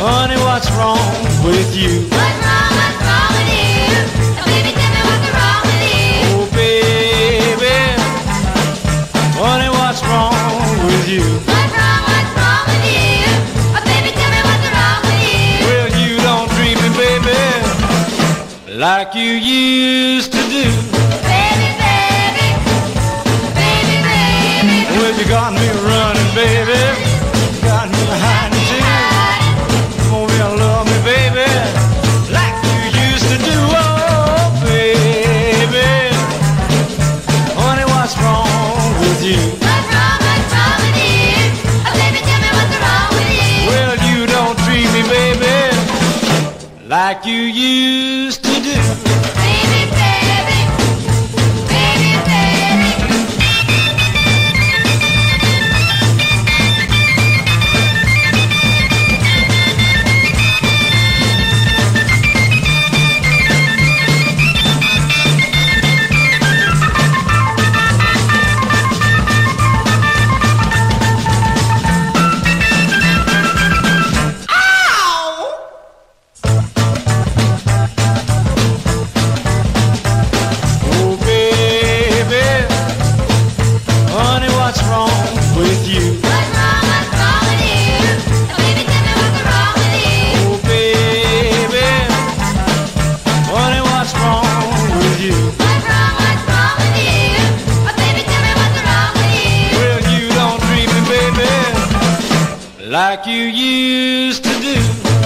Honey, what's wrong with you? What's wrong, what's wrong with you? Oh, baby, tell me what's wrong with you. Oh, baby. Honey, what's wrong with you? What's wrong, what's wrong with you? Oh, baby, tell me what's wrong with you. Well, you don't treat me, baby, like you used to do. Baby, baby. Baby, baby. Well, you got me running, baby. Like you used to do. like you used to do.